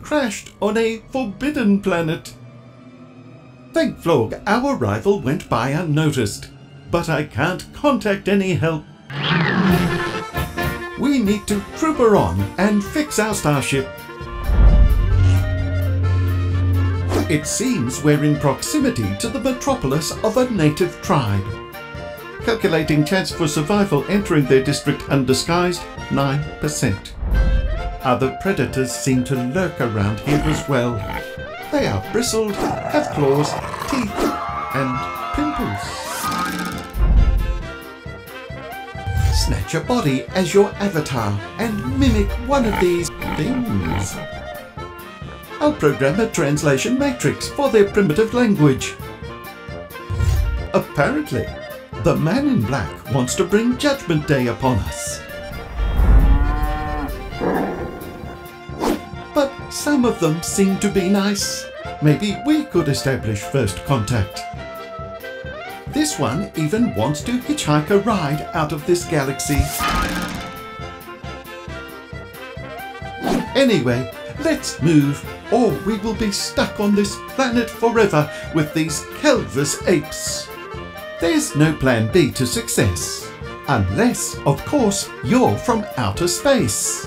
crashed on a forbidden planet. Thank Flog, our arrival went by unnoticed, but I can't contact any help. We need to trooper on and fix our starship. It seems we're in proximity to the metropolis of a native tribe. Calculating chance for survival entering their district undisguised, 9%. Other predators seem to lurk around here as well. They are bristled, have claws, teeth, and pimples. Snatch a body as your avatar and mimic one of these things. I'll program a translation matrix for their primitive language. Apparently, the man in black wants to bring Judgment Day upon us. But some of them seem to be nice. Maybe we could establish first contact. This one even wants to hitchhike a ride out of this galaxy. Anyway, let's move, or we will be stuck on this planet forever with these Kelvis apes. There's no plan B to success. Unless, of course, you're from outer space.